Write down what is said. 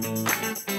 Música